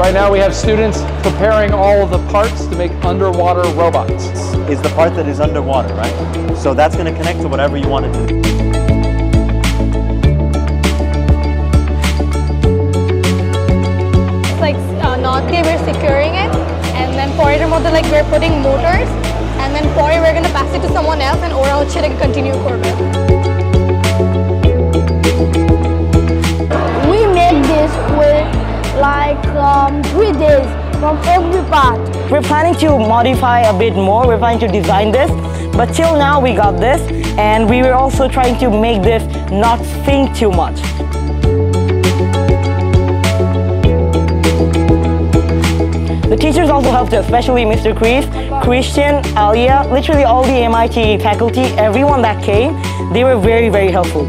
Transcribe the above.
Right now we have students preparing all of the parts to make underwater robots. Is the part that is underwater, right? So that's going to connect to whatever you want to do. Like uh, we're securing it. And then for motor, like we're putting motors. And then for we're going to pass it to someone else and Ora Hoche, like continue Corvette. Um, three days from every part. We're planning to modify a bit more. We're planning to design this. But till now, we got this. And we were also trying to make this not think too much. The teachers also helped us, especially Mr. Chris, Christian, Alia, literally all the MIT faculty, everyone that came, they were very, very helpful.